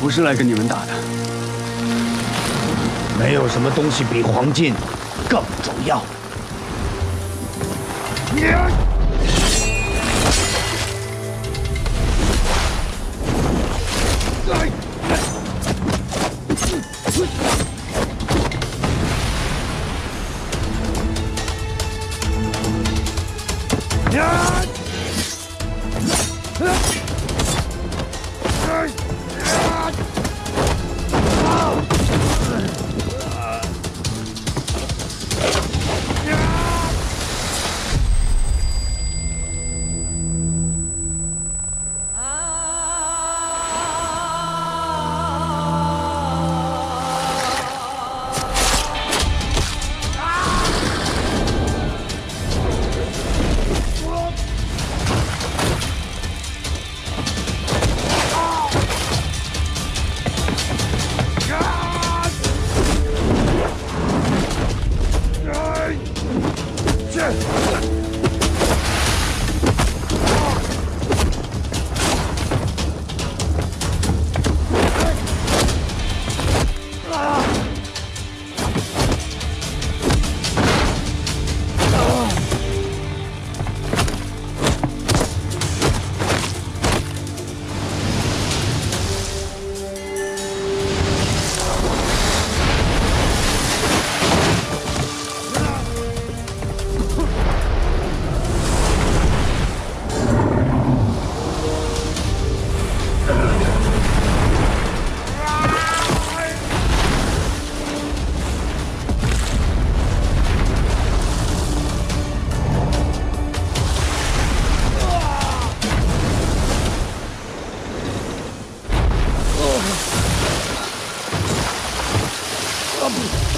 不是来跟你们打的，没有什么东西比黄金更重要。Até! problem.